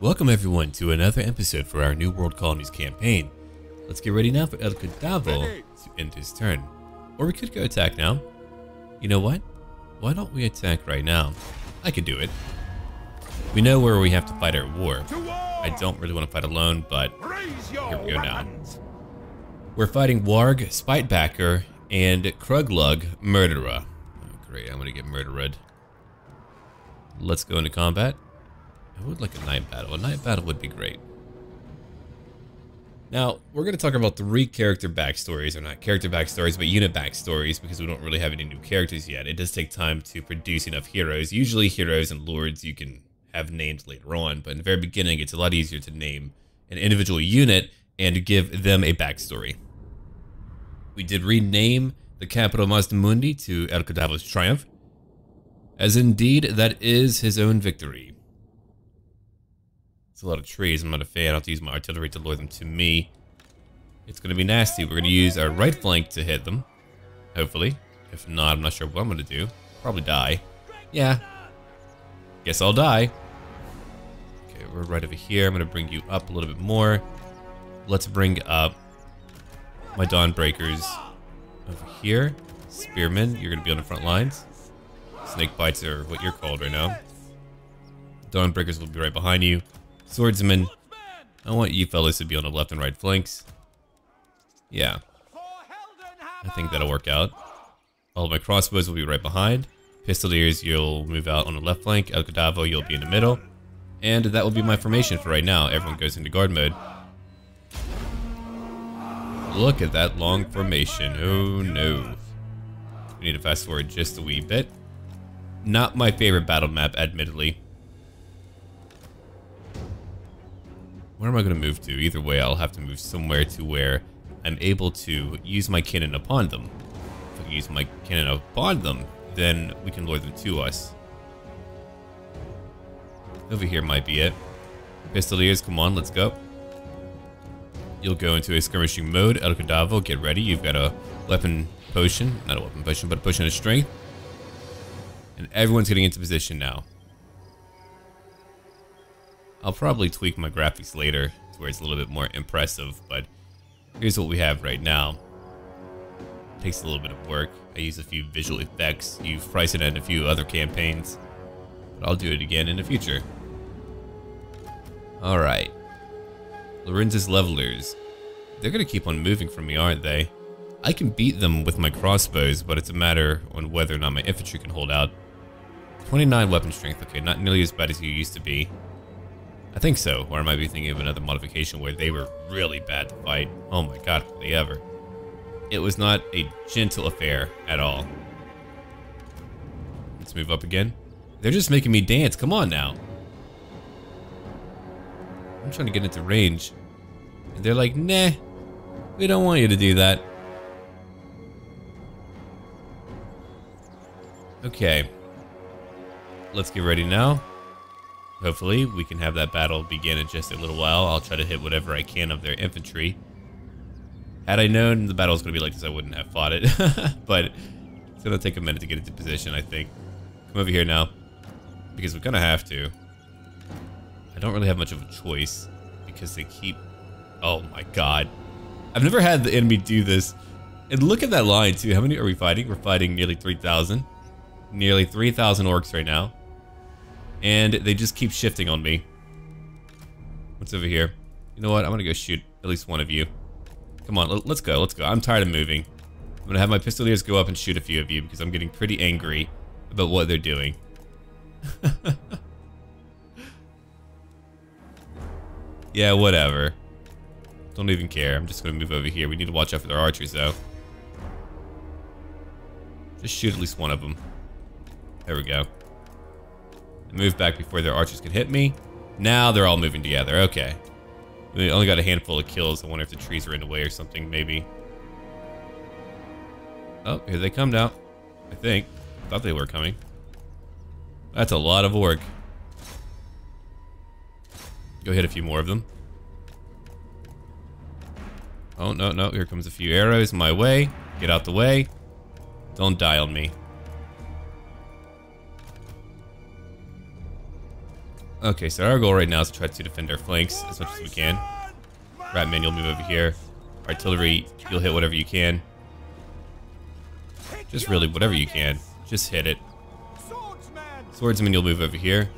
Welcome everyone to another episode for our New World Colonies campaign. Let's get ready now for El Cadavo to end his turn. Or we could go attack now. You know what? Why don't we attack right now? I could do it. We know where we have to fight our war. I don't really want to fight alone, but here we go now. We're fighting Warg, Spitebacker, and Kruglug, Murderer. Oh, great, I'm gonna get murdered. Let's go into combat. I would like a night battle. A night battle would be great. Now, we're going to talk about three character backstories, or not character backstories, but unit backstories, because we don't really have any new characters yet. It does take time to produce enough heroes. Usually heroes and lords you can have named later on, but in the very beginning, it's a lot easier to name an individual unit and give them a backstory. We did rename the capital Mazdamundi to El Cadavo's Triumph, as indeed that is his own victory. It's a lot of trees. I'm not a fan. I'll have to use my artillery to lure them to me. It's going to be nasty. We're going to use our right flank to hit them. Hopefully. If not, I'm not sure what I'm going to do. Probably die. Yeah. Guess I'll die. Okay, we're right over here. I'm going to bring you up a little bit more. Let's bring up my Dawnbreakers over here. Spearmen, you're going to be on the front lines. Snake bites are what you're called right now. Dawnbreakers will be right behind you. Swordsman, I want you fellas to be on the left and right flanks. Yeah. I think that'll work out. All my crossbows will be right behind. Pistoliers, you'll move out on the left flank. El Cadavo, you'll be in the middle. And that will be my formation for right now. Everyone goes into guard mode. Look at that long formation. Oh no. We need to fast forward just a wee bit. Not my favorite battle map, admittedly. Where am I going to move to? Either way, I'll have to move somewhere to where I'm able to use my cannon upon them. If I can use my cannon upon them, then we can lure them to us. Over here might be it. Pistoliers, come on, let's go. You'll go into a skirmishing mode. El Cadavo, get ready. You've got a weapon potion. Not a weapon potion, but a potion of strength. And everyone's getting into position now. I'll probably tweak my graphics later to where it's a little bit more impressive, but here's what we have right now. It takes a little bit of work. I use a few visual effects. You've priced it in a few other campaigns, but I'll do it again in the future. Alright. Lorenzo's levelers. They're gonna keep on moving from me, aren't they? I can beat them with my crossbows, but it's a matter on whether or not my infantry can hold out. 29 weapon strength, okay, not nearly as bad as you used to be. I think so, or I might be thinking of another modification where they were really bad to fight. Oh my god, they ever. It was not a gentle affair at all. Let's move up again. They're just making me dance, come on now. I'm trying to get into range. And they're like, nah, we don't want you to do that. Okay. Let's get ready now. Hopefully, we can have that battle begin in just a little while. I'll try to hit whatever I can of their infantry. Had I known the battle was going to be like this, I wouldn't have fought it. but it's going to take a minute to get into position, I think. Come over here now. Because we're going to have to. I don't really have much of a choice. Because they keep... Oh my god. I've never had the enemy do this. And look at that line, too. How many are we fighting? We're fighting nearly 3,000. Nearly 3,000 orcs right now. And they just keep shifting on me. What's over here? You know what? I'm gonna go shoot at least one of you. Come on, let's go, let's go. I'm tired of moving. I'm gonna have my pistoliers go up and shoot a few of you because I'm getting pretty angry about what they're doing. yeah, whatever. Don't even care. I'm just gonna move over here. We need to watch out for their archers though. Just shoot at least one of them. There we go. Move back before their archers can hit me. Now they're all moving together. Okay. We only got a handful of kills. I wonder if the trees are in the way or something, maybe. Oh, here they come now. I think. Thought they were coming. That's a lot of work. Go hit a few more of them. Oh, no, no. Here comes a few arrows my way. Get out the way. Don't die on me. Okay, so our goal right now is to try to defend our flanks as much as we can. Ratman, you'll move over here. Artillery, you'll hit whatever you can. Just really whatever you can. Just hit it. Swordsman, you'll move over here.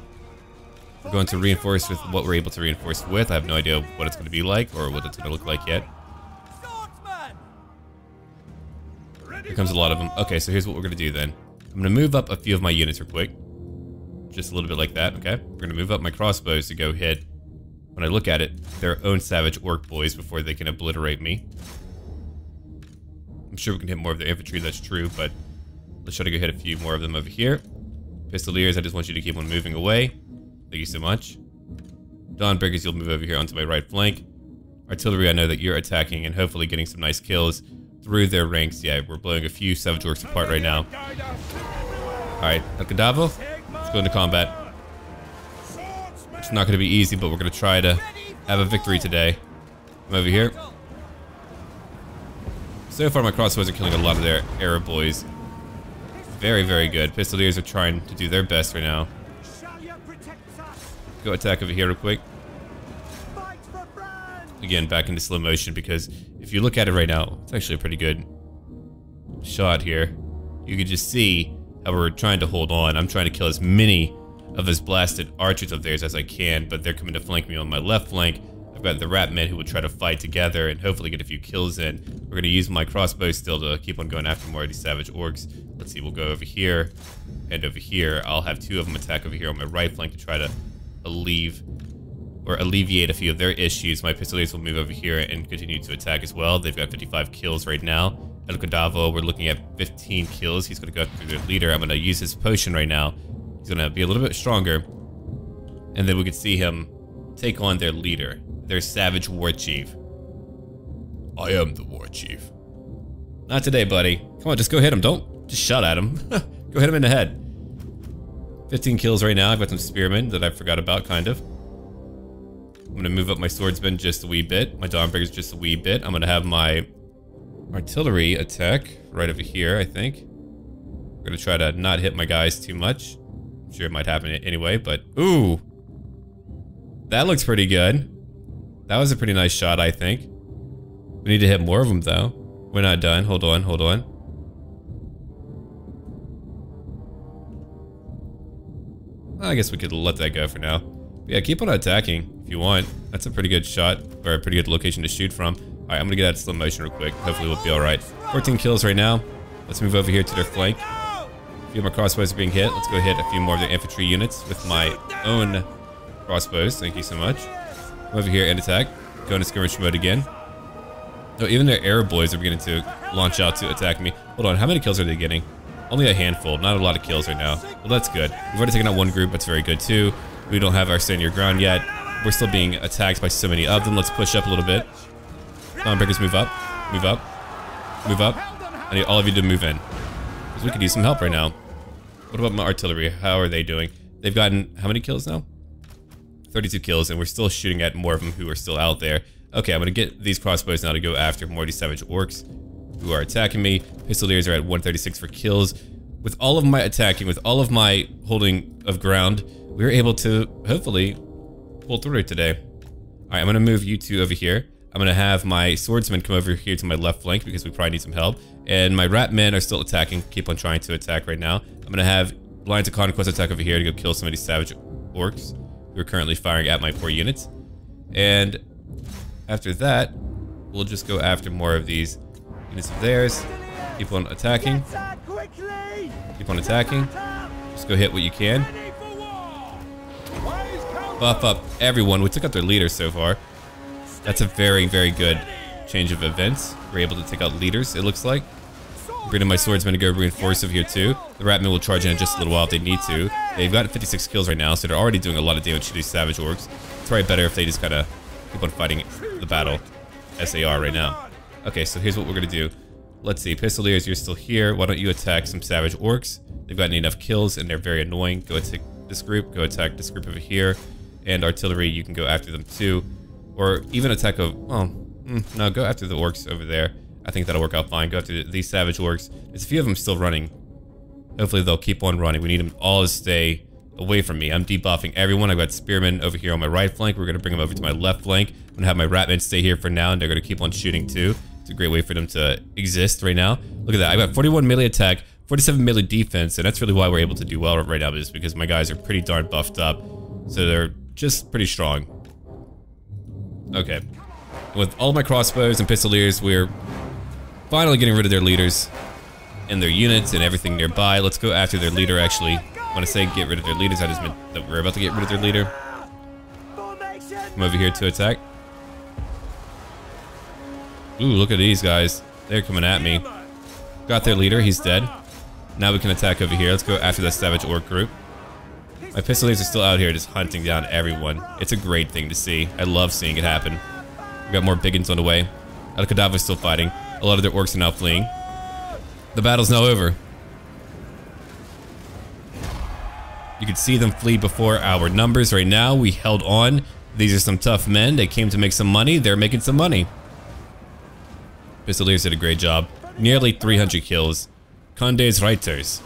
We're going to reinforce with what we're able to reinforce with. I have no idea what it's going to be like or what it's going to look like yet. Here comes a lot of them. Okay, so here's what we're going to do then. I'm going to move up a few of my units real quick. Just a little bit like that, okay? We're to move up my crossbows to go hit, when I look at it, their own savage orc boys before they can obliterate me. I'm sure we can hit more of their infantry, that's true, but let's try to go hit a few more of them over here. Pistoliers, I just want you to keep on moving away. Thank you so much. Dawnbreakers, you'll move over here onto my right flank. Artillery, I know that you're attacking and hopefully getting some nice kills through their ranks. Yeah, we're blowing a few Savage Orcs apart right now. Alright, El Cadavo, go into combat. It's not going to be easy, but we're going to try to have a victory today. I'm over here. So far, my crossbows are killing a lot of their Arrer Boyz. Very, very good. Pistoliers are trying to do their best right now. Go attack over here real quick. Again, back into slow motion because if you look at it right now, it's actually a pretty good shot here. You can just see how we're trying to hold on. I'm trying to kill as many of those blasted archers of theirs as I can, but they're coming to flank me on my left flank. I've got the rat men who will try to fight together and hopefully get a few kills in. We're going to use my crossbow still to keep on going after more of these savage orcs. Let's see, we'll go over here and over here. I'll have two of them attack over here on my right flank to try to alleviate or alleviate a few of their issues. My pistoliers will move over here and continue to attack as well. They've got 55 kills right now. El Cadavo, we're looking at 15 kills. He's going to go after their leader. I'm going to use his potion right now. He's going to be a little bit stronger. And then we could see him take on their leader, their savage war chief. I am the war chief. Not today, buddy. Come on, just go hit him. Don't just shot at him. go hit him in the head. 15 kills right now. I've got some spearmen that I forgot about, kind of. I'm going to move up my swordsman just a wee bit. My Dawnbreakers just a wee bit. I'm going to have my artillery attack right over here, I think. I'm to try to not hit my guys too much. I'm sure it might happen anyway, but... Ooh! That looks pretty good. That was a pretty nice shot, I think. We need to hit more of them, though. We're not done. Hold on, hold on. I guess we could let that go for now. But yeah, keep on attacking if you want. That's a pretty good shot, or a pretty good location to shoot from. Alright, I'm gonna get out of slow motion real quick. Hopefully we'll be alright. 14 kills right now. Let's move over here to their flank. A few more crossbows are being hit. Let's go hit a few more of their infantry units with my own crossbows. Thank you so much. Come over here and attack. Go into skirmish mode again. Oh, even their air boys are beginning to launch out to attack me. Hold on, how many kills are they getting? Only a handful, not a lot of kills right now. Well, that's good. We've already taken out one group, that's very good too. We don't have our stand your ground yet. We're still being attacked by so many of them. Let's push up a little bit. Dawnbreakers, move up. Move up. Move up. I need all of you to move in. Because we could use some help right now. What about my artillery? How are they doing? They've gotten how many kills now? 32 kills, and we're still shooting at more of them who are still out there. Okay, I'm going to get these crossbows now to go after more of these savage orcs who are attacking me. Pistoliers are at 136 for kills. With all of my attacking, with all of my holding of ground, we were able to hopefully pull through today. All right, I'm going to move you two over here. I'm going to have my swordsmen come over here to my left flank because we probably need some help. And my rat men are still attacking, keep on trying to attack right now. I'm going to have Lines of Conquest attack over here to go kill some of these savage orcs who are currently firing at my poor units. And after that, we'll just go after more of these units of theirs. Keep on attacking. Keep on attacking. Just go hit what you can. Buff up everyone. We took out their leader so far. That's a very, very good change of events. We're able to take out leaders, it looks like. Bringing my swordsmen to go reinforce over here too. The ratmen will charge in just a little while if they need to. They've got 56 kills right now, so they're already doing a lot of damage to these savage orcs. It's probably better if they just kind of keep on fighting the battle as they are right now. Okay, so here's what we're gonna do. Let's see, Pistoliers, you're still here. Why don't you attack some savage orcs? They've gotten enough kills and they're very annoying. Go attack this group, go attack this group over here. And artillery, you can go after them too. Or even attack of, well, mm, no, go after the orcs over there. I think that'll work out fine. Go after these savage orcs. There's a few of them still running. Hopefully they'll keep on running. We need them all to stay away from me. I'm debuffing everyone. I've got Spearman over here on my right flank. We're going to bring them over to my left flank. I'm going to have my Ratmen stay here for now, and they're going to keep on shooting too. It's a great way for them to exist right now. Look at that. I've got 41 melee attack, 47 melee defense, and that's really why we're able to do well right now, is because my guys are pretty darn buffed up. So they're just pretty strong. Okay. With all my crossbows and pistoliers, we're finally getting rid of their leaders and their units and everything nearby. Let's go after their leader, actually. When I say get rid of their leaders, I just meant that we're about to get rid of their leader. Come over here to attack. Ooh, look at these guys. They're coming at me. Got their leader, he's dead. Now we can attack over here. Let's go after that savage orc group. My pistoliers are still out here just hunting down everyone. It's a great thing to see. I love seeing it happen. We got more Big 'Uns on the way. El Cadavra is still fighting. A lot of their orcs are now fleeing. The battle's now over. You can see them flee before our numbers right now. We held on. These are some tough men. They came to make some money. They're making some money. Pistoliers did a great job. Nearly 300 kills. Conde's Reiters.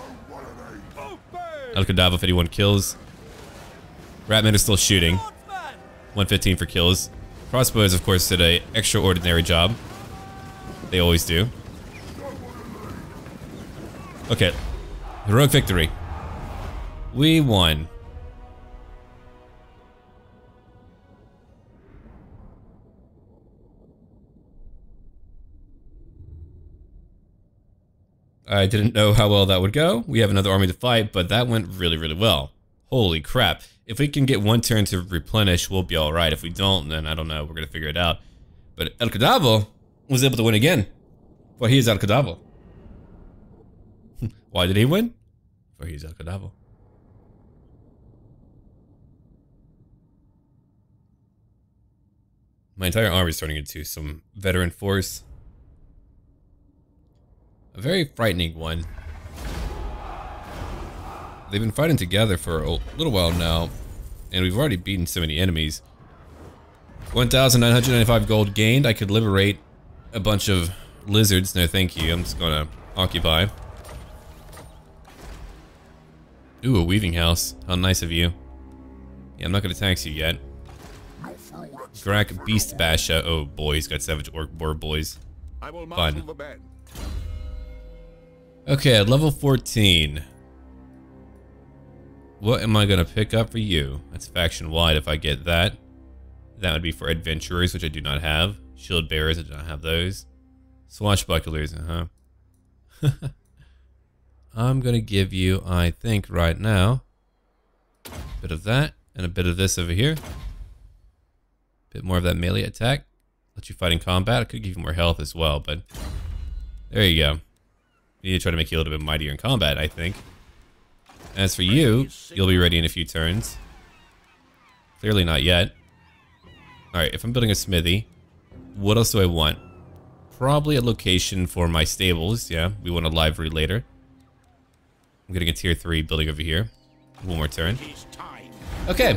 El Cadavra 51 kills. Ratman is still shooting. 115 for kills. Crossbows, of course, did a extraordinary job. They always do. Okay. Heroic victory. We won. I didn't know how well that would go. We have another army to fight, but that went really, really well. Holy crap. If we can get one turn to replenish, we'll be alright. If we don't, then I don't know. We're going to figure it out. But El Cadavo was able to win again. For he is El Cadavo. Why did he win? For he is El Cadavo. My entire army is turning into some veteran force. A very frightening one. They've been fighting together for a little while now, and we've already beaten so many enemies. 1,995 gold gained. I could liberate a bunch of lizards. No, thank you. I'm just gonna occupy. Ooh, a weaving house. How nice of you. Yeah, I'm not gonna tax you yet. Grak Beast Basha. Oh boy, he's got Savage Orc Boar Boys. Fun. Okay, at level 14. What am I going to pick up for you? That's faction wide if I get that. That would be for adventurers, which I do not have. Shield bearers, I do not have those. Swashbucklers, uh-huh. I'm going to give you, I think, right now, a bit of that and a bit of this over here. A bit more of that melee attack. Let you fight in combat. I could give you more health as well, but there you go. We need to try to make you a little bit mightier in combat, I think. As for you, you'll be ready in a few turns. Clearly not yet. Alright, if I'm building a smithy, what else do I want? Probably a location for my stables. Yeah, we want a livery later. I'm getting a tier 3 building over here. One more turn. Okay.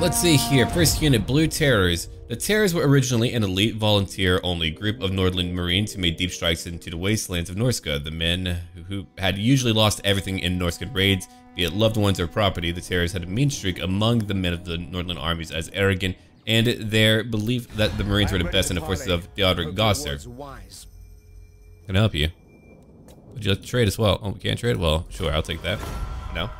Let's see here. First unit, Blue Terrors. The Terrors were originally an elite volunteer-only group of Nordland Marines who made deep strikes into the wastelands of Norsca. The men who had usually lost everything in Norscan raids, be it loved ones or property, the Terrors had a mean streak among the men of the Nordland armies as arrogant and their belief that the Marines were the best in the forces of Theoderic Gausser. Can I help you? Would you like to trade as well? Oh, we can't trade? Well, sure, I'll take that. No?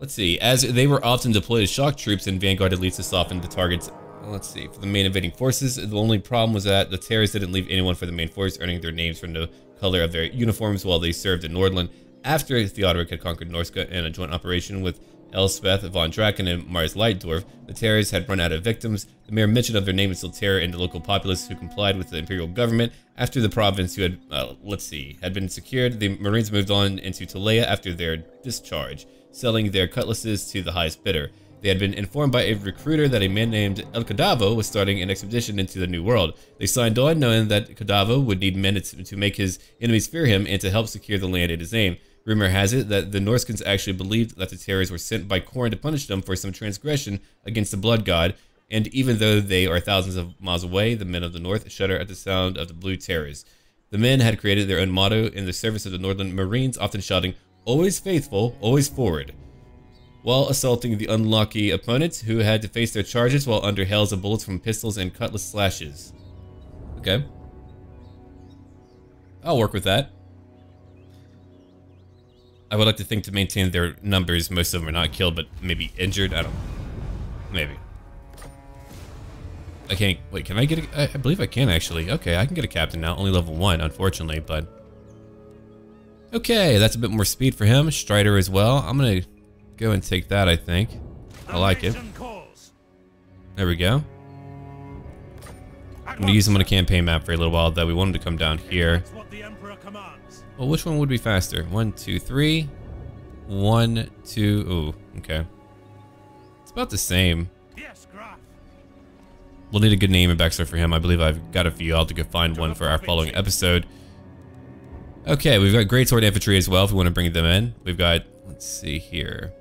Let's see. As they were often deployed as shock troops and Vanguard elites to soften the targets. Let's see. For the main invading forces, the only problem was that the Terrors didn't leave anyone for the main force earning their names from the color of their uniforms while they served in Nordland. After Theoderic had conquered Norsca in a joint operation with Elspeth von Draken and Marius Leitdorf, the Terrors had run out of victims. The mere mention of their name instilled terror in the local populace who complied with the imperial government. After the province, who had, uh, let's see, had been secured, the Marines moved on into Tilea after their discharge selling their cutlasses to the highest bidder. They had been informed by a recruiter that a man named El Cadavo was starting an expedition into the New World. They signed on knowing that Cadavo would need men to make his enemies fear him and to help secure the land in his name. Rumor has it that the Norskins actually believed that the Terrors were sent by Khorne to punish them for some transgression against the Blood God, and even though they are thousands of miles away, the men of the North shudder at the sound of the Blue Terrors. The men had created their own motto in the service of the Northern Marines, often shouting, always faithful, always forward. While assaulting the unlucky opponents who had to face their charges while under hails of bullets from pistols and cutlass slashes. Okay. I'll work with that. I would like to think to maintain their numbers, most of them are not killed, but maybe injured. I don't. Maybe. I can't. Wait, can I get a, I believe I can actually. Okay, I can get a captain now. Only level one, unfortunately, but. Okay, that's a bit more speed for him. Strider as well. I'm gonna go and take that, I think. I like it. There we go. I'm gonna use him on a campaign map for a little while, though. We want him to come down here. Well, which one would be faster? One, two, three. One, two. Ooh, okay. It's about the same. We'll need a good name and backstory for him. I believe I've got a few. I'll have to go find one for our following episode. Okay, we've got Greatsword Infantry as well if we want to bring them in. We've got, let's see here.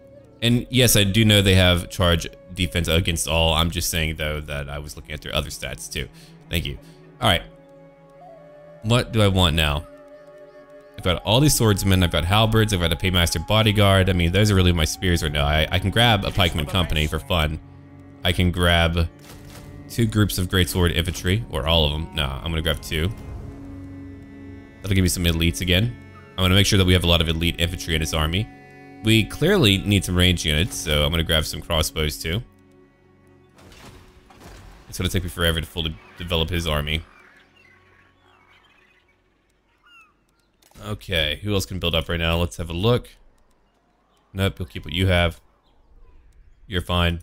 And yes, I do know they have charge defense against all. I'm just saying, though, that I was looking at their other stats, too. Thank you. All right. What do I want now? I've got all these swordsmen, I've got halberds, I've got a paymaster bodyguard. I mean, those are really my spears right now. I, I can grab a pikeman company for fun. I can grab two groups of greatsword infantry, or all of them. No, I'm gonna grab two. That'll give me some elites again. I'm gonna make sure that we have a lot of elite infantry in his army. We clearly need some range units, so I'm gonna grab some crossbows too. It's gonna take me forever to fully develop his army. Okay, who else can build up right now? Let's have a look. Nope, you'll keep what you have. You're fine.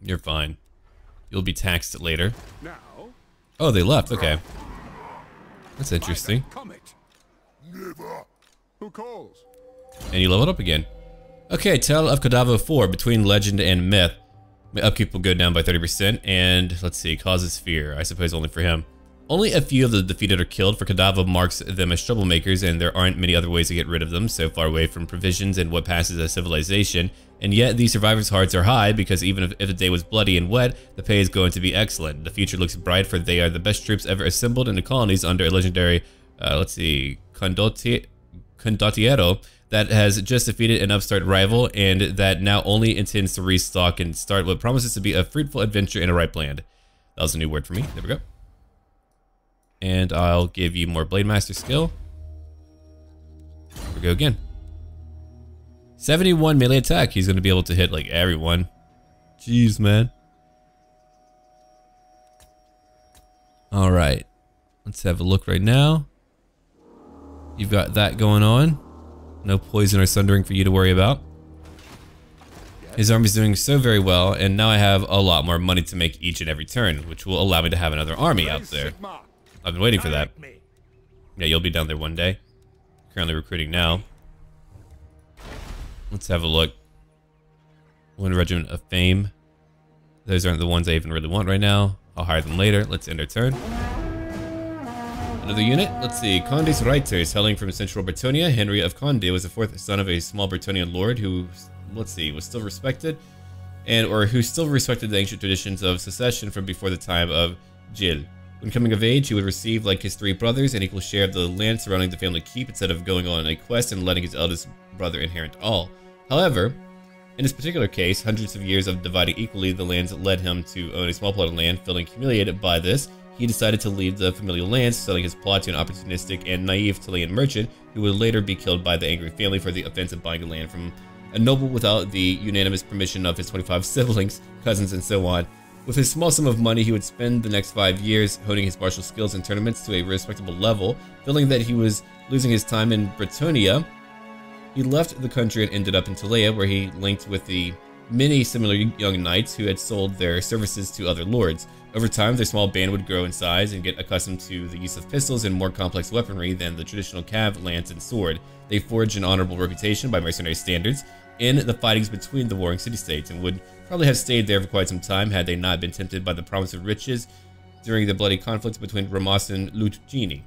You're fine. You'll be taxed later. Now. Oh, they left. Okay. That's interesting. Who calls? And you leveled up again. Okay, Tell of Cadavo 4, between legend and myth. My upkeep will go down by 30%, and let's see, causes fear. I suppose only for him. Only a few of the defeated are killed, for Kadava marks them as troublemakers, and there aren't many other ways to get rid of them, so far away from provisions and what passes as civilization. And yet, these survivors' hearts are high, because even if, if the day was bloody and wet, the pay is going to be excellent. The future looks bright, for they are the best troops ever assembled in the colonies under a legendary, uh, let's see, Condottiero, that has just defeated an upstart rival, and that now only intends to restock and start what promises to be a fruitful adventure in a ripe land. That was a new word for me. There we go. And I'll give you more Blade Master skill. Here we go again. 71 melee attack. He's going to be able to hit like everyone. Jeez, man. All right. Let's have a look right now. You've got that going on. No poison or sundering for you to worry about. His army's doing so very well, and now I have a lot more money to make each and every turn, which will allow me to have another army out there. I've been waiting for that. Yeah, you'll be down there one day. Currently recruiting now. Let's have a look. One Regiment of Fame. Those aren't the ones I even really want right now. I'll hire them later. Let's end our turn. Another unit. Let's see. Conde's Reiters, hailing from central Bretonnia. Henry of Conde was the fourth son of a small Bretonnian lord who, let's see, was still respected, and or who still respected the ancient traditions of succession from before the time of Gilles. When coming of age, he would receive, like his three brothers, an equal share of the land surrounding the family keep instead of going on a quest and letting his eldest brother inherit all. However, in this particular case, hundreds of years of dividing equally the lands led him to own a small plot of land. Feeling humiliated by this, he decided to leave the familial lands, selling his plot to an opportunistic and naive Tilean merchant who would later be killed by the angry family for the offense of buying land from a noble without the unanimous permission of his 25 siblings, cousins, and so on. With his small sum of money, he would spend the next five years honing his martial skills in tournaments to a respectable level. Feeling that he was losing his time in Bretonnia, he left the country and ended up in Tilea, where he linked with the many similar young knights who had sold their services to other lords. Over time, their small band would grow in size and get accustomed to the use of pistols and more complex weaponry than the traditional cav, lance, and sword. They forged an honorable reputation by mercenary standards in the fightings between the warring city-states and would probably have stayed there for quite some time had they not been tempted by the promise of riches during the bloody conflicts between Remas and Luccini.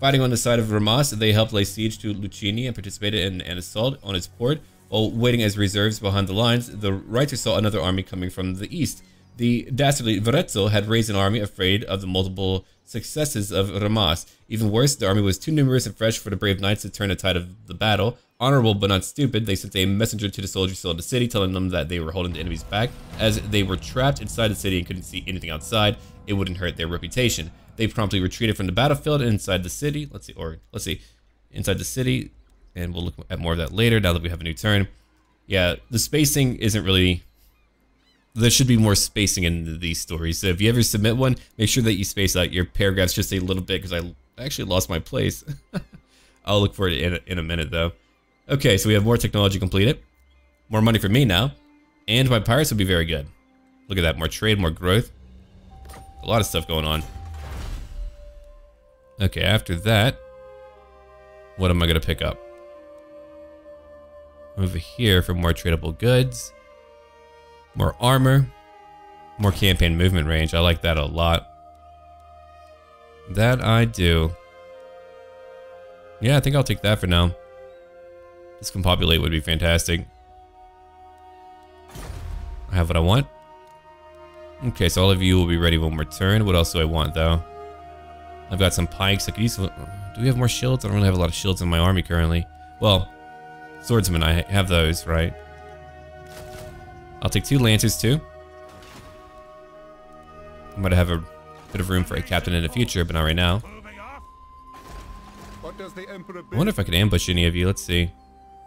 Fighting on the side of Remas, they helped lay siege to Luccini and participated in an assault on its port. While waiting as reserves behind the lines, the Reiters saw another army coming from the east. The dastardly Verezzo had raised an army afraid of the multiple successes of Remas. Even worse, the army was too numerous and fresh for the brave knights to turn the tide of the battle. Honorable but not stupid, they sent a messenger to the soldiers still in the city, telling them that they were holding the enemies back, as they were trapped inside the city and couldn't see anything outside. It wouldn't hurt their reputation. They promptly retreated from the battlefield inside the city. Let's see, or let's see, inside the city, and we'll look at more of that later. Now that we have a new turn, yeah, the spacing isn't really. There should be more spacing in these stories. So if you ever submit one, make sure that you space out your paragraphs just a little bit because I actually lost my place. I'll look for it in in a minute though. Okay, so we have more technology completed. More money for me now. And my pirates will be very good. Look at that, more trade, more growth. A lot of stuff going on. Okay, after that, what am I going to pick up? Over here for more tradable goods. More armor. More campaign movement range. I like that a lot. That I do. Yeah, I think I'll take that for now. This can populate would be fantastic. I have what I want. Okay, so all of you will be ready one more turn. What else do I want, though? I've got some pikes. I could use... Do we have more shields? I don't really have a lot of shields in my army currently. Well, swordsmen, I have those, right? I'll take two lancers, too. I might have a bit of room for a captain in the future, but not right now. I wonder if I could ambush any of you. Let's see.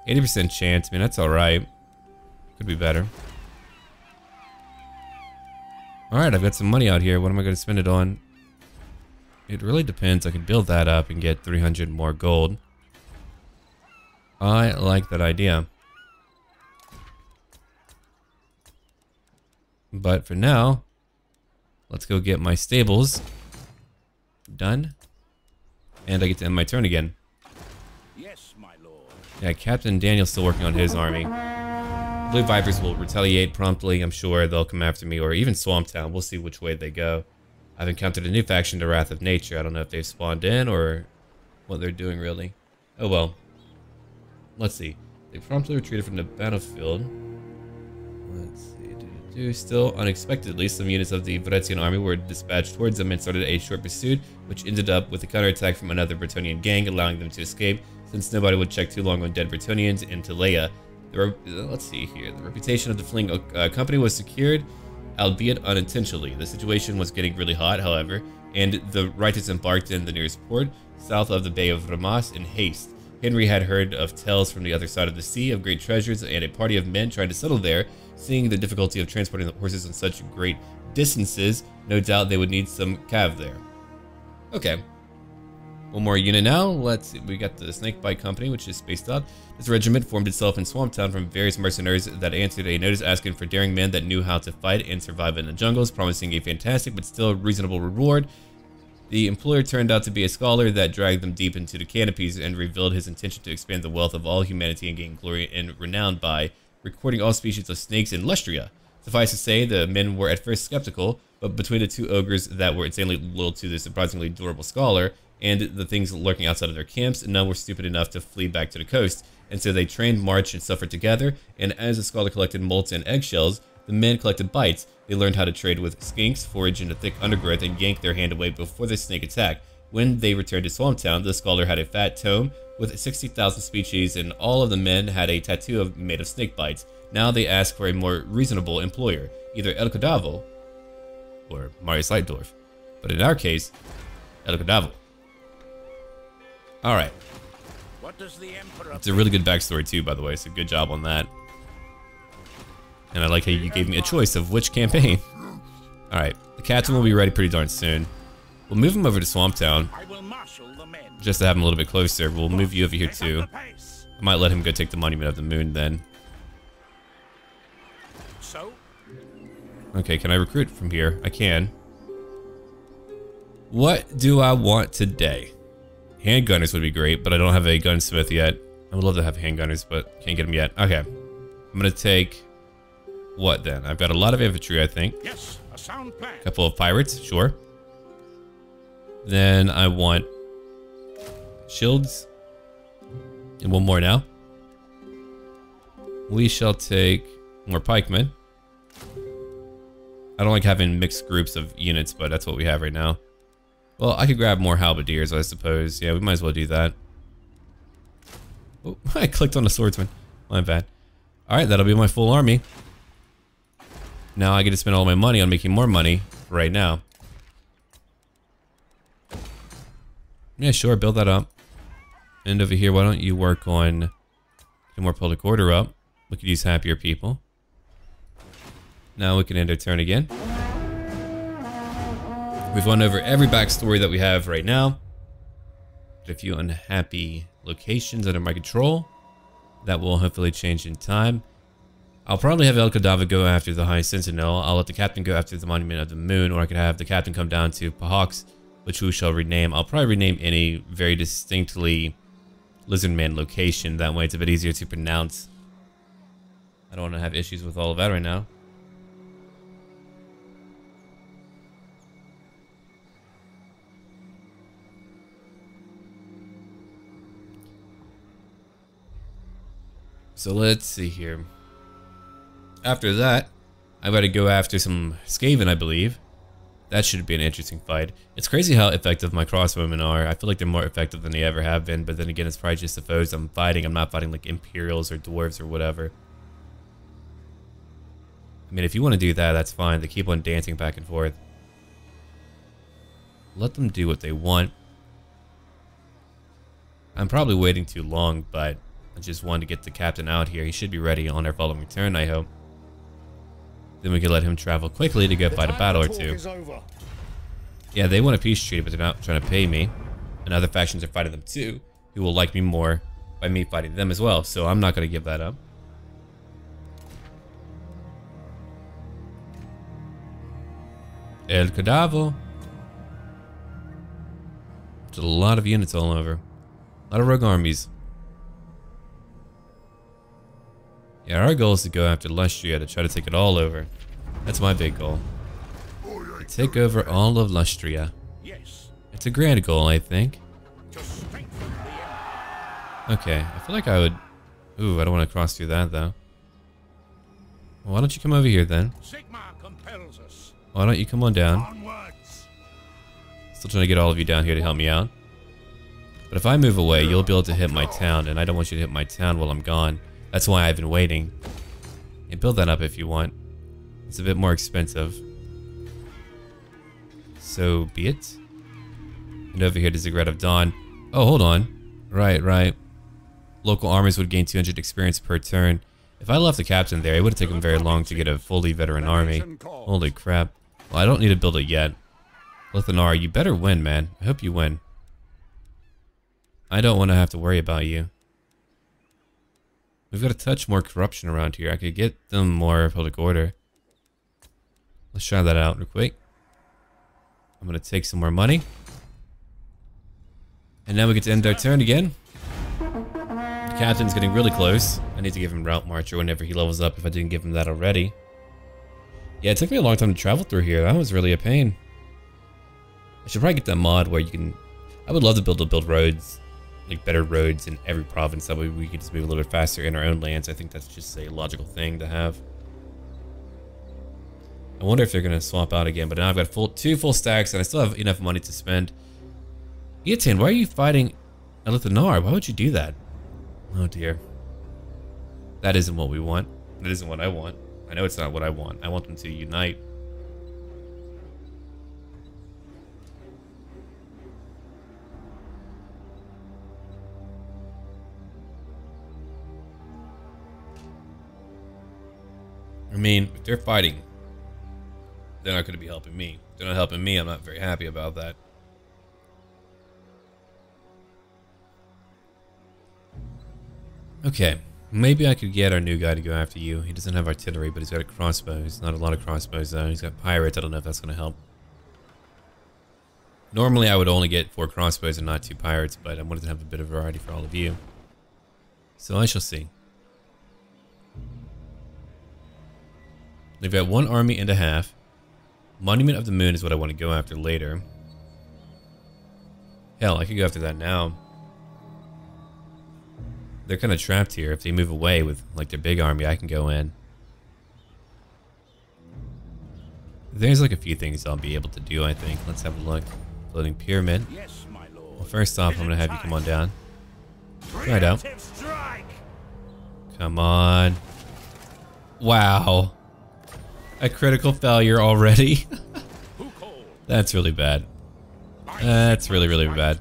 80% chance. I mean, that's alright. Could be better. Alright, I've got some money out here. What am I going to spend it on? It really depends. I could build that up and get 300 more gold. I like that idea. But for now, let's go get my stables done. And I get to end my turn again. Yeah, Captain Daniel's still working on his army. Blue Vipers will retaliate promptly. I'm sure they'll come after me, or even Swamp Town. We'll see which way they go. I've encountered a new faction, the Wrath of Nature. I don't know if they've spawned in or what they're doing, really. Oh well. Let's see. They promptly retreated from the battlefield. Let's see. Do still unexpectedly, some units of the Varezian army were dispatched towards them and started a short pursuit, which ended up with a counterattack from another Bretonnian gang, allowing them to escape, since nobody would check too long on dead Bretonnians in Tilea. The let's see here. The reputation of the fleeing uh, company was secured, albeit unintentionally. The situation was getting really hot, however, and the Reiters embarked in the nearest port, south of the Bay of Remas, in haste. Henry had heard of tales from the other side of the sea of great treasures and a party of men trying to settle there, Seeing the difficulty of transporting the horses on such great distances, no doubt they would need some cav there. Okay. One more unit now. Let's see. We got the Snakebite Company, which is spaced out. This regiment formed itself in Swamp Town from various mercenaries that answered a notice asking for daring men that knew how to fight and survive in the jungles, promising a fantastic but still reasonable reward. The employer turned out to be a scholar that dragged them deep into the canopies and revealed his intention to expand the wealth of all humanity and gain glory and renown by recording all species of snakes in Lustria. Suffice to say, the men were at first skeptical, but between the two ogres that were insanely loyal to the surprisingly durable scholar and the things lurking outside of their camps, and none were stupid enough to flee back to the coast. And so they trained, marched, and suffered together, and as the scholar collected molts and eggshells, the men collected bites. They learned how to trade with skinks, forage in the thick undergrowth, and yank their hand away before the snake attack. When they returned to Swamptown, the scholar had a fat tome with 60,000 species, and all of the men had a tattoo of, made of snake bites. Now they ask for a more reasonable employer, either El Cadavo or Marius Leitdorf. But in our case, El Cadavo. Alright. It's a really good backstory too, by the way, so good job on that. And I like how you gave me a choice of which campaign. Alright, the captain will be ready pretty darn soon. We'll move him over to Swamp Town. Just to have him a little bit closer. We'll move you over here too. I might let him go take the Monument of the Moon then. So? Okay, can I recruit from here? I can. What do I want today? Handgunners would be great, but I don't have a gunsmith yet. I would love to have handgunners, but can't get them yet. Okay. I'm gonna take... What then? I've got a lot of infantry, I think. Yes, a sound plan. A couple of pirates, sure. Then I want shields. And one more now. We shall take more pikemen. I don't like having mixed groups of units, but that's what we have right now. Well, I could grab more halberdiers, I suppose. Yeah, we might as well do that. Oh, I clicked on a swordsman. My bad. Alright, that'll be my full army. Now I get to spend all my money on making more money right now. Yeah, sure, build that up. And over here, why don't you work on get more public order up? We could use happier people. Now we can end our turn again. We've gone over every backstory that we have right now. A few unhappy locations under my control. That will hopefully change in time. I'll probably have El Cadava go after the High Sentinel. I'll let the captain go after the Monument of the Moon, or I could have the captain come down to Pahawks, which we shall rename. I'll probably rename any very distinctly Lizardman location. That way it's a bit easier to pronounce. I don't want to have issues with all of that right now. So let's see here. After that, I've got to go after some Skaven, I believe. That should be an interesting fight. It's crazy how effective my crossbowmen are. I feel like they're more effective than they ever have been, but then again, it's probably just the foes I'm fighting. I'm not fighting like Imperials or Dwarves or whatever. I mean, if you want to do that, that's fine. They keep on dancing back and forth. Let them do what they want. I'm probably waiting too long, but I just wanted to get the captain out here. He should be ready on our following turn, I hope. Then we can let him travel quickly to go fight a battle or two. Yeah, they want a peace treaty, but they're not trying to pay me. And other factions are fighting them too, who will like me more by me fighting them as well. So I'm not going to give that up. El Cadavo. There's a lot of units all over. A lot of rogue armies. Yeah, our goal is to go after Lustria to try to take it all over. That's my big goal. To take over all of Lustria. Yes. It's a grand goal, I think. Okay, I feel like I would... Ooh, I don't want to cross through that, though. Well, why don't you come over here, then? Why don't you come on down? Still trying to get all of you down here to help me out. But if I move away, you'll be able to hit my town, and I don't want you to hit my town while I'm gone. That's why I've been waiting. And build that up if you want. It's a bit more expensive. So be it. And over here to Ziggurat of Dawn. Oh, hold on. Right, right. Local armies would gain 200 experience per turn. If I left the captain there, it would have taken very long to get a fully veteran army. Holy crap. Well, I don't need to build it yet. Lithanar, you better win, man. I hope you win. I don't want to have to worry about you. We've got to touch more corruption around here. I could get them more public order. Let's try that out real quick. I'm going to take some more money. And now we get to end our turn again. The captain's getting really close. I need to give him Route Marcher whenever he levels up if I didn't give him that already. Yeah, it took me a long time to travel through here. That was really a pain. I should probably get that mod where you can... I would love to build to build roads like better roads in every province. That way we could just move a little bit faster in our own lands. I think that's just a logical thing to have. I wonder if they're gonna swap out again, but now I've got full two full stacks and I still have enough money to spend. Eaton, why are you fighting Elithanar? Why would you do that? Oh dear. That isn't what we want. That isn't what I want. I know it's not what I want. I want them to unite. I mean, if they're fighting, they're not going to be helping me. If they're not helping me. I'm not very happy about that. Okay, maybe I could get our new guy to go after you. He doesn't have artillery, but he's got a crossbow. He's not a lot of crossbows though. He's got pirates. I don't know if that's going to help. Normally, I would only get four crossbows and not two pirates, but I wanted to have a bit of variety for all of you. So I shall see. They've got one army and a half. Monument of the Moon is what I want to go after later. Hell, I could go after that now. They're kind of trapped here. If they move away with like their big army, I can go in. There's like a few things I'll be able to do, I think. Let's have a look. Floating pyramid. Yes, my lord. Well, first off, I'm going to have you come on down. Right out. Come on. Wow. A critical failure already. That's really bad. That's really, really bad.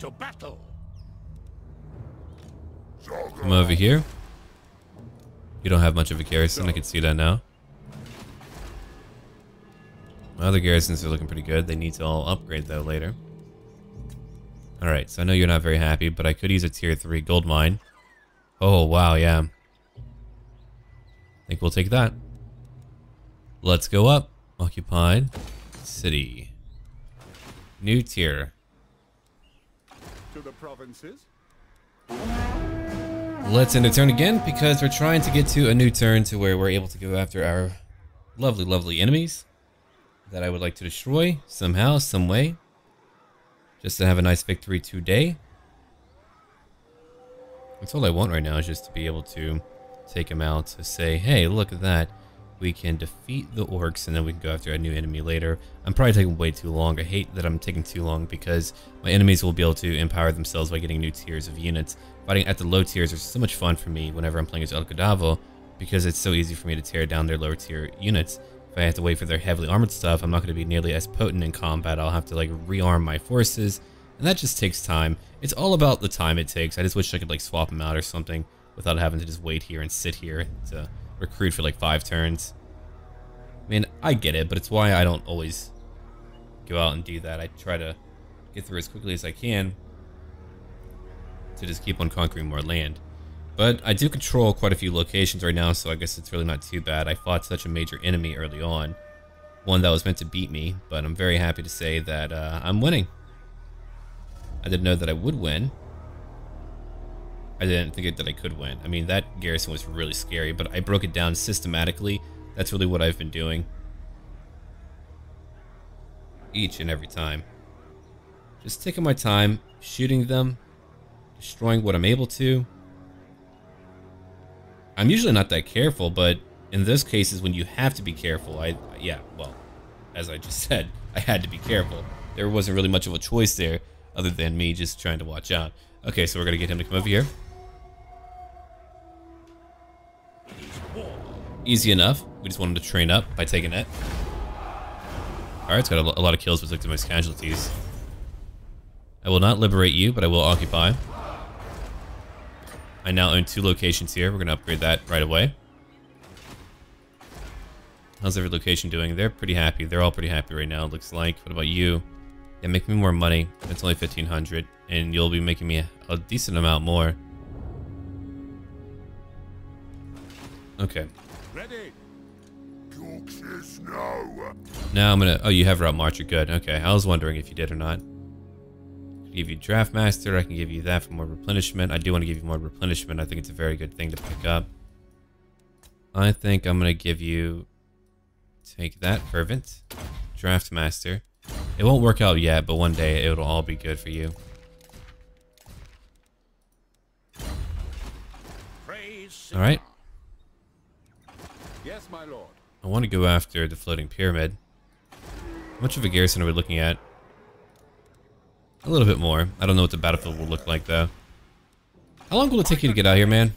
to battle. Come over here. You don't have much of a garrison, I can see that now. My other garrisons are looking pretty good. They need to all upgrade though later. Alright, so I know you're not very happy, but I could use a tier 3 gold mine. Oh, wow, yeah. I think we'll take that. Let's go up. Occupied. City. New tier. To the provinces? Let's end the turn again because we're trying to get to a new turn to where we're able to go after our lovely, lovely enemies that I would like to destroy somehow, some way. Just to have a nice victory today. That's all I want right now is just to be able to take them out to say, hey, look at that. We can defeat the orcs and then we can go after a new enemy later. I'm probably taking way too long. I hate that I'm taking too long because my enemies will be able to empower themselves by getting new tiers of units. Fighting at the low tiers is so much fun for me whenever I'm playing as El Cadavo because it's so easy for me to tear down their lower tier units. If I have to wait for their heavily armored stuff, I'm not going to be nearly as potent in combat. I'll have to like rearm my forces and that just takes time. It's all about the time it takes. I just wish I could like swap them out or something without having to just wait here and sit here recruit for like five turns. I mean, I get it, but it's why I don't always go out and do that. I try to get through as quickly as I can to just keep on conquering more land. But I do control quite a few locations right now, so I guess it's really not too bad. I fought such a major enemy early on, one that was meant to beat me, but I'm very happy to say that uh, I'm winning. I didn't know that I would win. I didn't think that I could win. I mean, that garrison was really scary, but I broke it down systematically. That's really what I've been doing. Each and every time. Just taking my time, shooting them, destroying what I'm able to. I'm usually not that careful, but in those cases when you have to be careful, I, yeah, well, as I just said, I had to be careful. There wasn't really much of a choice there other than me just trying to watch out. Okay, so we're gonna get him to come over here. Easy enough. We just wanted to train up by taking it. Alright, it's got a, lot of kills, but most casualties. I will not liberate you, but I will occupy. I now own two locations here. We're going to upgrade that right away. How's every location doing? They're pretty happy. They're all pretty happy right now, it looks like. What about you? Yeah, make me more money. It's only 1500 and you'll be making me a decent amount more. Okay. Ready. Now I'm gonna. Oh, you have route marcher. Good. Okay. I was wondering if you did or not. Give you draft master. I can give you that for more replenishment. I do want to give you more replenishment. I think it's a very good thing to pick up. I think I'm gonna give you. Take that fervent draft master. It won't work out yet, but one day it'll all be good for you. All right. I want to go after the floating pyramid. How much of a garrison are we looking at? A little bit more. I don't know what the battlefield will look like, though. How long will it take you to get out here, man?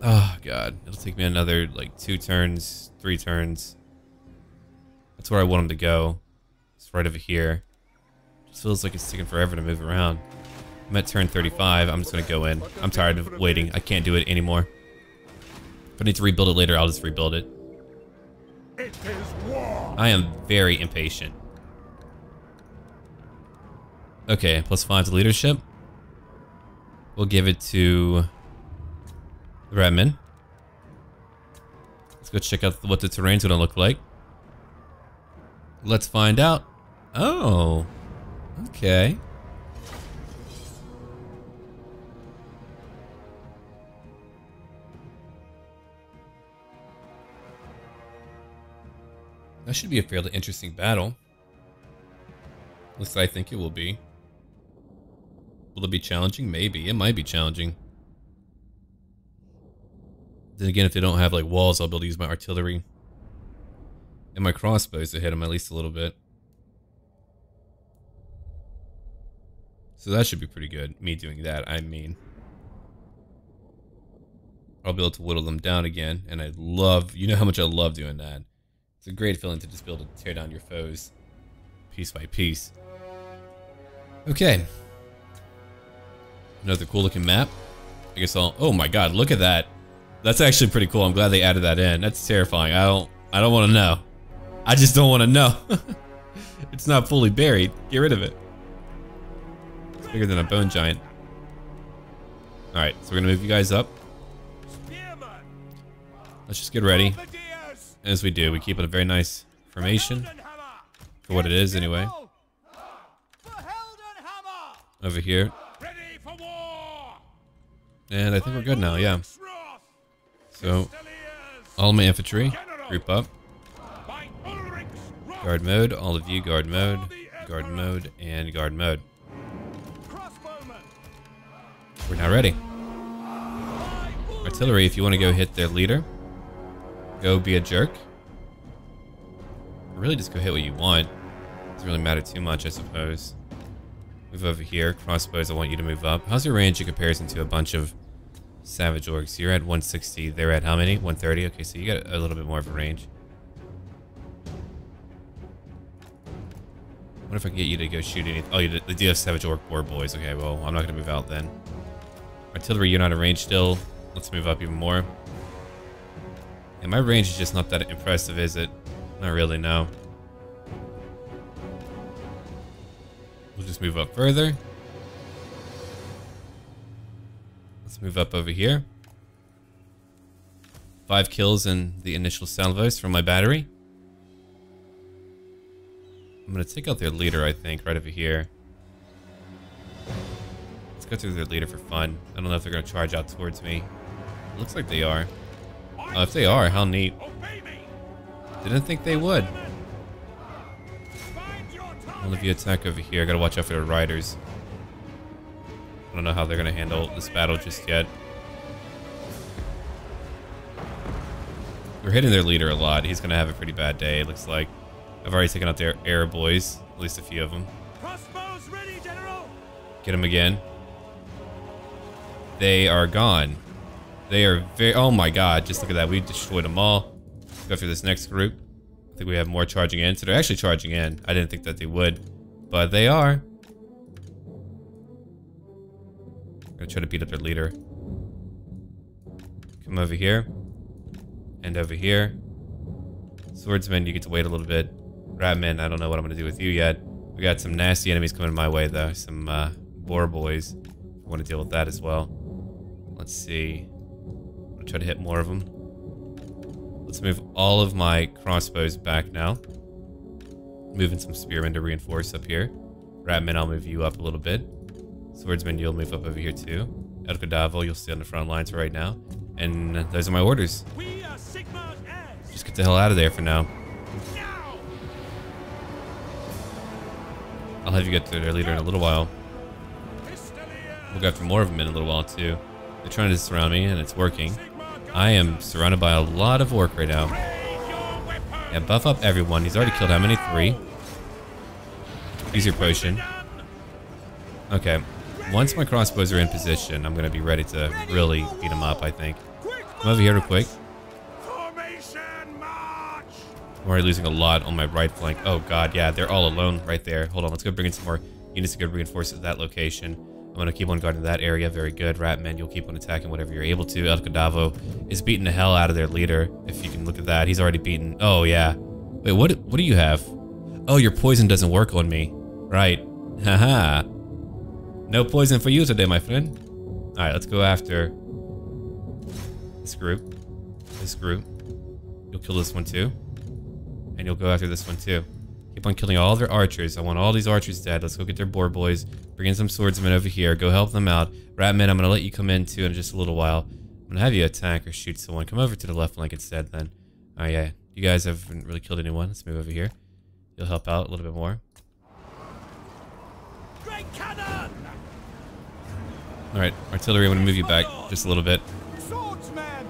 Oh, God. It'll take me another, like, two turns, three turns. That's where I want him to go. It's right over here. Just feels like it's taking forever to move around. I'm at turn 35. I'm just going to go in. I'm tired of waiting. I can't do it anymore. If I need to rebuild it later, I'll just rebuild it. It is war. I am very impatient. Okay, plus five to leadership. We'll give it to Redmond. Let's go check out what the terrain's gonna look like. Let's find out. Oh, okay. That should be a fairly interesting battle. At least I think it will be. Will it be challenging? Maybe. It might be challenging. Then again, if they don't have like walls, I'll be able to use my artillery and my crossbows to hit them at least a little bit. So that should be pretty good. Me doing that, I mean. I'll be able to whittle them down again. And I love, you know how much I love doing that. A great feeling to just be able to tear down your foes piece by piece. Okay. Another cool looking map. I guess I'll, oh my god, look at that. That's actually pretty cool. I'm glad they added that in. That's terrifying. I don't, I don't want to know. I just don't want to know. it's not fully buried. Get rid of it. It's bigger than a bone giant. Alright, so we're gonna move you guys up. Let's just get ready. As we do, we keep it a very nice formation. For what it is, anyway. Over here. And I think we're good now, yeah. So, all my infantry, group up. Guard mode, all of you, guard mode, guard mode, and guard mode. We're now ready. Artillery, if you want to go hit their leader, go be a jerk. Really just go hit what you want. Doesn't really matter too much, I suppose. Move over here. Crossbows, I want you to move up. How's your range in comparison to a bunch of savage orcs? You're at 160. They're at how many? 130? Okay, so you got a little bit more of a range. What if I can get you to go shoot any... Oh, you, do have savage orc boar boys. Okay, well, I'm not going to move out then. Artillery, you're not in range still. Let's move up even more. And my range is just not that impressive, is it? Not really, no. We'll just move up further. Let's move up over here. Five kills in the initial salvos from my battery. I'm gonna take out their leader, I think, right over here. Let's go through their leader for fun. I don't know if they're gonna charge out towards me. Looks like they are. Oh, if they are, how neat. Didn't think they would. All of you attack over here. I gotta watch out for the riders. I don't know how they're gonna handle this battle just yet. We're hitting their leader a lot. He's gonna have a pretty bad day, it looks like. I've already taken out their Arrer Boyz, at least a few of them. Ready, Get them again. They are gone. They are very. Oh my god, just look at that. We destroyed them all. Go through this next group. I think we have more charging in. So they're actually charging in. I didn't think that they would, but they are. I'm gonna try to beat up their leader. Come over here. And over here. Swordsman, you get to wait a little bit. Ratman, I don't know what I'm gonna do with you yet. We got some nasty enemies coming my way though. Some uh, boar boys. I want to deal with that as well. Let's see. Try to hit more of them. Let's move all of my crossbows back now. Moving some spearmen to reinforce up here. Ratman, I'll move you up a little bit. Swordsman, you'll move up over here too. El Cadavo, you'll stay on the front lines right now. And those are my orders. Are! Just get the hell out of there for now. Now! I'll have you get to their leader in a little while. We'll go after more of them in a little while too. They're trying to surround me and it's working. I am surrounded by a lot of orc right now. Yeah, buff up everyone. He's already killed how many? Three. Use your potion. Okay. Once my crossbows are in position, I'm going to be ready to really beat him up, I think. Come over here real quick. I'm already losing a lot on my right flank. Oh god, yeah, they're all alone right there. Hold on, let's go bring in some more units to go reinforce at that location. I'm going to keep on guarding that area. Very good. Ratman, you'll keep on attacking whatever you're able to. El Cadavo is beating the hell out of their leader. If you can look at that. He's already beaten. Oh, yeah. Wait, what What do you have? Oh, your poison doesn't work on me. Right. Haha. no poison for you today, my friend. Alright, let's go after this group. This group. You'll kill this one too. And you'll go after this one too. Keep on killing all their archers. I want all these archers dead. Let's go get their boar boys. Bring in some swordsmen over here. Go help them out. Ratman, I'm going to let you come in too in just a little while. I'm going to have you attack or shoot someone. Come over to the left flank instead then. Oh yeah. You guys haven't really killed anyone. Let's move over here. You'll help out a little bit more. Great cannon! Alright, artillery, I'm going to move you back just a little bit. Swordsman!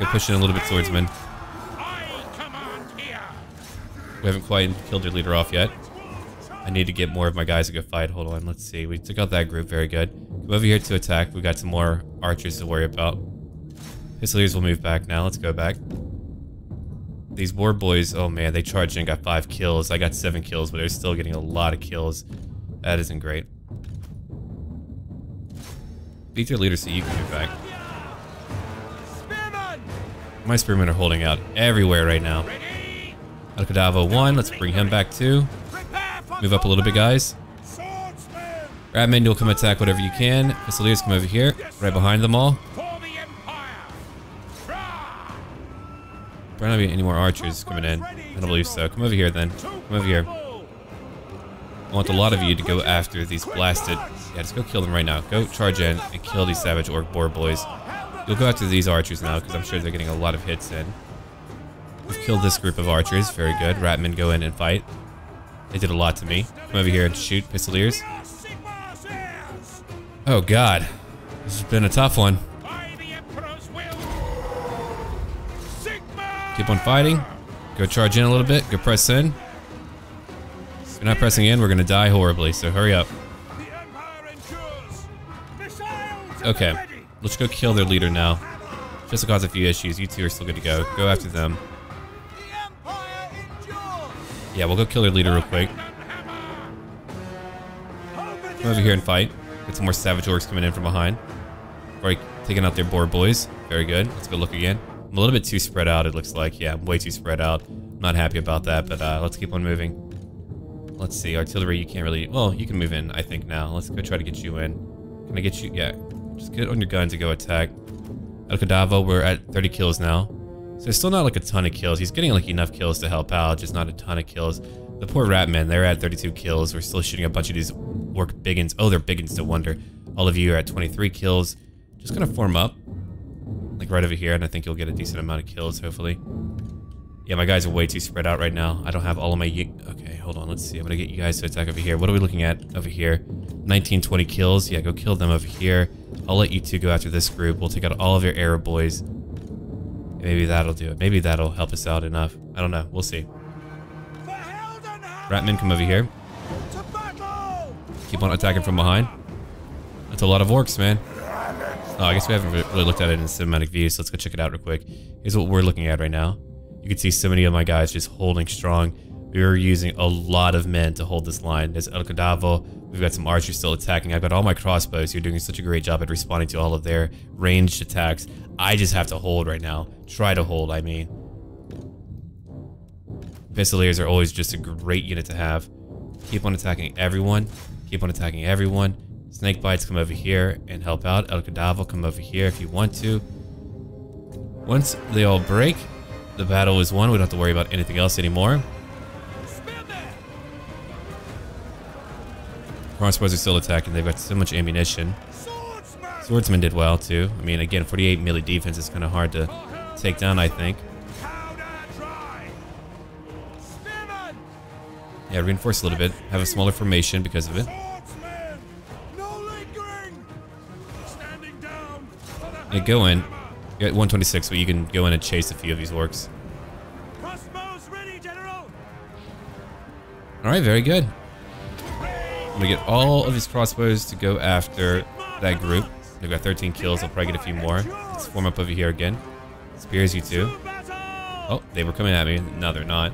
Go push in a little bit, swordsman. I command here! We haven't quite killed your leader off yet. I need to get more of my guys to go fight. Hold on, let's see. We took out that group, very good. Come over here to attack. We got some more archers to worry about. Pistoliers will move back now. Let's go back. These boar boys, oh man, they charged and got five kills. I got seven kills, but they're still getting a lot of kills. That isn't great. Beat their leader so you can move back. My spearmen are holding out everywhere right now. El Cadavo one, let's bring him back too. Move up a little bit, guys. Ratman, you'll come attack whatever you can. Pistoliers come over here, right behind them all. For the Empire! Rah! Probably not be any more archers coming in. I don't believe so. Come over here then. Come over here. I want a lot of you to go after these blasted... Yeah, just go kill them right now. Go charge in and kill these savage orc boar boys. You'll go after these archers now because I'm sure they're getting a lot of hits in. We've killed this group of archers. Very good. Ratman, go in and fight. They did a lot to me. Come over here and shoot pistoliers. Oh god. This has been a tough one. Keep on fighting. Go charge in a little bit. Go press in. If you're not pressing in, we're gonna die horribly, so hurry up. Okay. Let's go kill their leader now. Just to cause a few issues. You two are still good to go. Go after them. Yeah, we'll go kill their leader real quick. Come over here and fight. Get some more savage orcs coming in from behind. Alright, taking out their boar boys. Very good. Let's go look again. I'm a little bit too spread out, it looks like. Yeah, I'm way too spread out. I'm not happy about that, but uh, let's keep on moving. Let's see. Artillery, you can't really... Well, you can move in, I think, now. Let's go try to get you in. Can I get you... Yeah. Just get on your guns and go attack. El Cadavo, we're at 30 kills now. So still not like a ton of kills. He's getting like enough kills to help out, just not a ton of kills. The poor Ratmen, they're at 32 kills. We're still shooting a bunch of these orc Big 'Uns. Oh, they're Big 'Uns, no wonder. All of you are at 23 kills. Just gonna form up. Like right over here, and I think you'll get a decent amount of kills, hopefully. Yeah, my guys are way too spread out right now. I don't have all of my... Okay, hold on. Let's see. I'm gonna get you guys to attack over here. What are we looking at over here? 19, 20 kills. Yeah, go kill them over here. I'll let you two go after this group. We'll take out all of your Arrer Boyz. Maybe that'll do it. Maybe that'll help us out enough. I don't know. We'll see. Ratman, come over here. Keep on attacking from behind. That's a lot of orcs, man. Oh, I guess we haven't really looked at it in cinematic view, so let's go check it out real quick. Here's what we're looking at right now. You can see so many of my guys just holding strong. We are using a lot of men to hold this line. There's El Cadavo. We've got some archers still attacking. I've got all my crossbows You're doing such a great job at responding to all of their ranged attacks. I just have to hold right now. Try to hold, I mean. Pistoliers are always just a great unit to have. Keep on attacking everyone. Keep on attacking everyone. Snake bites come over here and help out. El Cadavo come over here if you want to. Once they all break, the battle is won. We don't have to worry about anything else anymore. Crossbows are still attacking. They've got so much ammunition. Swordsman! Swordsman did well too. I mean, again, 48 melee defense is kind of hard to take down, I think. Powder dry! Spearman! Yeah, reinforce a little bit. Have a smaller formation because of it. Swordsman! No lingering! Standing down for the Yeah, go in. You're at 126, but you can go in and chase a few of these orcs. Crossbows ready, General! All right, very good. I'm gonna get all of these crossbows to go after that group. They've got 13 kills. I'll probably get a few more. Let's form up over here again. Spears you two. Oh, they were coming at me. No, they're not.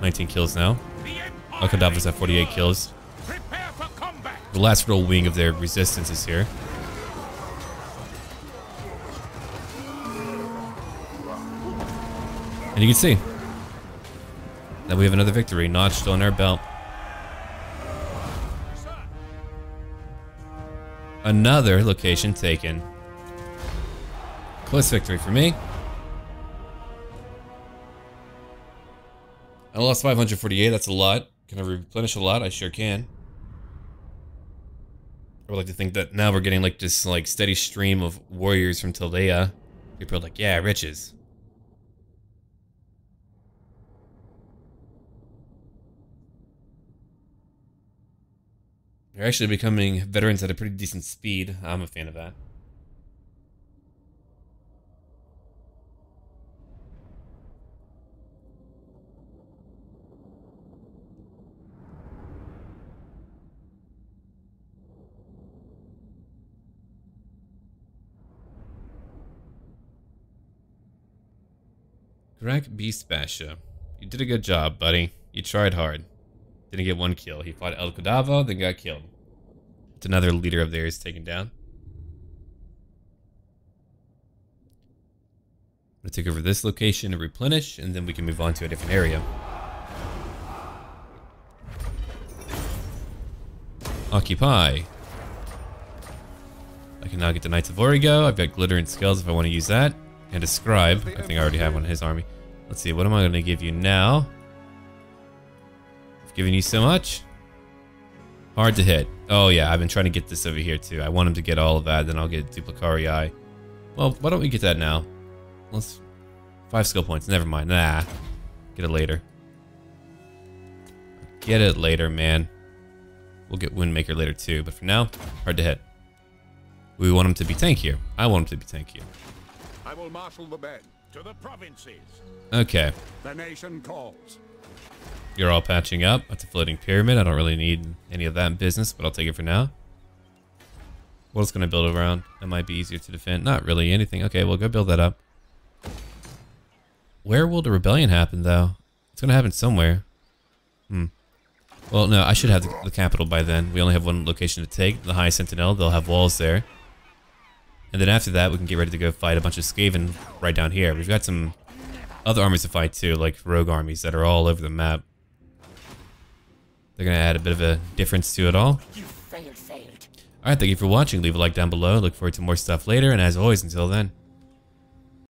19 kills now. El at 48 kills. The last real wing of their resistance is here. And you can see that we have another victory notched on our belt. Another location taken. Close victory for me. I lost 548, that's a lot. Can I replenish a lot? I sure can. I would like to think that now we're getting like this like steady stream of warriors from Tilea. People are like, yeah, riches. They're actually becoming veterans at a pretty decent speed. I'm a fan of that. Drak Beast Basha. You did a good job, buddy. You tried hard. Didn't get one kill. He fought El Cadavo, then got killed. It's another leader of theirs taken down. I'm gonna take over this location and replenish, and then we can move on to a different area. Occupy. I can now get the Knights of Origo. I've got Glitter and Scales if I want to use that. And a Scribe. I think I already have one in his army. Let's see, what am I going to give you now? I've you so much. Hard to hit. Oh yeah, I've been trying to get this over here too. I want him to get all of that, then I'll get Duplicarii. Well, why don't we get that now? Let's... Five skill points. Never mind. Nah. Get it later. Get it later, man. We'll get Windmaker later too, but for now, hard to hit. We want him to be tankier. I want him to be tankier. I will marshal the men. To the provinces. Okay. The nation calls. You're all patching up. That's a floating pyramid. I don't really need any of that business, but I'll take it for now. What else can I build around? That might be easier to defend. Not really anything. Okay, well, go build that up. Where will the rebellion happen, though? It's going to happen somewhere. Hmm. Well, no, I should have the, the, capital by then. We only have one location to take, the High Sentinel. They'll have walls there. And then after that, we can get ready to go fight a bunch of Skaven right down here. We've got some other armies to fight too, like rogue armies that are all over the map. They're going to add a bit of a difference to it all. You failed, failed. Alright, thank you for watching. Leave a like down below. Look forward to more stuff later. And as always, until then.